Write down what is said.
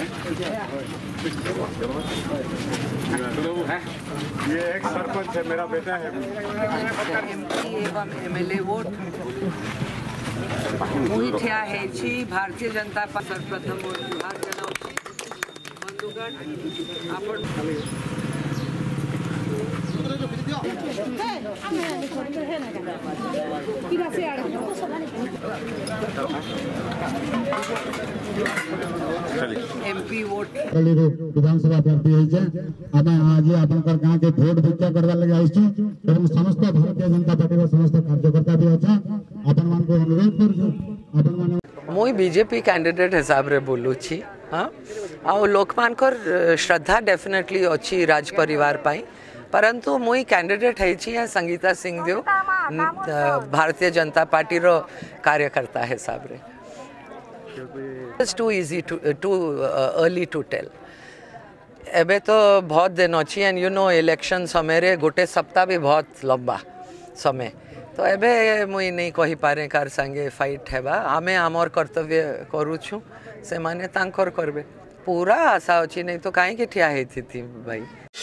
ये एक सरपंच है मेरा बेटा है एवं वोट मोहित भारतीय जनता पार्टी सर्वप्रथम बंधुगण एमपी अच्छा, बीजेपी कैंडिडेट हिसाब से लोक मान श्रद्धा डेफिनेटली अच्छी राजपरिवार परंतु मुई कैंडिडेट है संगीता सिंह देव भारतीय जनता पार्टी रो कार्यकर्ता हिसाब से it's too easy too too early to tell एबे तो बहुत दिन अच्छी एंड यू नो इलेक्शन समय रे गोटे सप्ताह भी बहुत लंबा समय तो एबे मुई नहीं कही पारे कार संगे फाइट हेबा आमे आमर कर्तव्य करूछु से माने तांकर करबे पूरा आशा अच्छी नहीं तो कहीं के ठिया हेती थी भाई